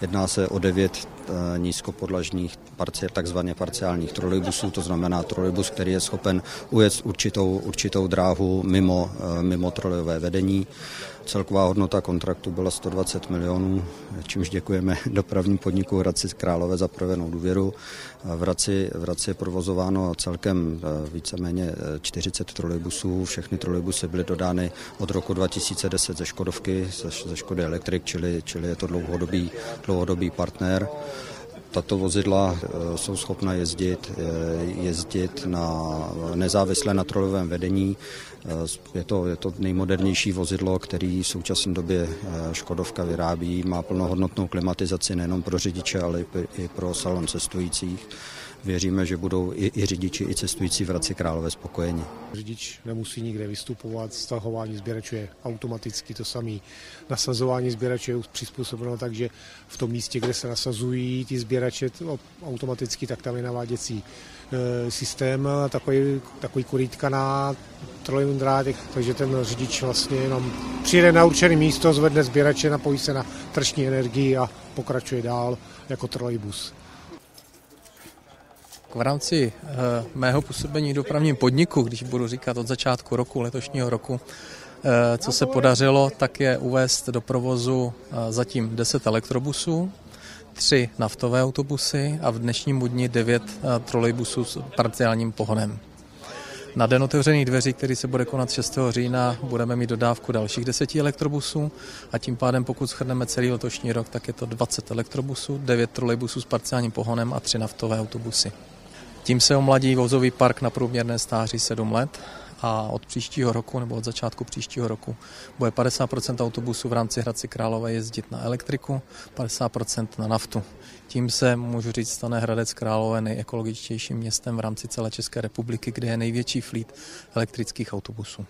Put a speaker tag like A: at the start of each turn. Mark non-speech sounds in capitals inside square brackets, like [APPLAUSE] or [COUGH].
A: Jedná se o devět nízkopodlažních takzvaně parciálních trolejbusů, to znamená trolejbus, který je schopen ujet určitou, určitou dráhu mimo, mimo trolejové vedení. Celková hodnota kontraktu byla 120 milionů, čímž děkujeme [LAUGHS] dopravním podniku Hradci Králové za provedenou důvěru. V Hradci, v Hradci je provozováno celkem eh, víceméně 40 eh, trolejbusů. Všechny trolejbusy byly dodány od roku 2010 ze Škodovky, ze, ze Škody Electric, čili, čili je to dlouhodobý, dlouhodobý partner. Tato vozidla eh, jsou schopna jezdit, jezdit na nezávisle na trolejovém vedení. Je to, je to nejmodernější vozidlo, který v současné době Škodovka vyrábí. Má plnohodnotnou klimatizaci nejenom pro řidiče, ale i pro salon cestujících věříme, že budou i, i řidiči, i cestující v Hradci Králové spokojeni.
B: Řidič nemusí nikde vystupovat, stahování sběračů je automaticky to samé. Nasazování sběračů je přizpůsobeno tak, že v tom místě, kde se nasazují ty sběrače automaticky, tak tam je naváděcí e, systém, takový, takový kurítka na trolejovým drátech, takže ten řidič vlastně jenom přijede na určené místo, zvedne sběrače, napojí se na tržní energii a pokračuje dál jako trolejbus.
C: V rámci eh, mého působení v dopravním podniku, když budu říkat od začátku roku, letošního roku, eh, co se podařilo, tak je uvést do provozu eh, zatím 10 elektrobusů, tři naftové autobusy a v dnešním dni 9 trolejbusů s parciálním pohonem. Na den otevřených dveří, který se bude konat 6. října, budeme mít dodávku dalších 10 elektrobusů a tím pádem, pokud shrneme celý letošní rok, tak je to 20 elektrobusů, 9 trolejbusů s parciálním pohonem a 3 naftové autobusy. Tím se omladí vozový park na průměrné stáří 7 let a od příštího roku nebo od začátku příštího roku bude 50% autobusů v rámci Hradci Králové jezdit na elektriku, 50% na naftu. Tím se, můžu říct, stane Hradec Králové nejekologičtějším městem v rámci celé České republiky, kde je největší flít elektrických autobusů.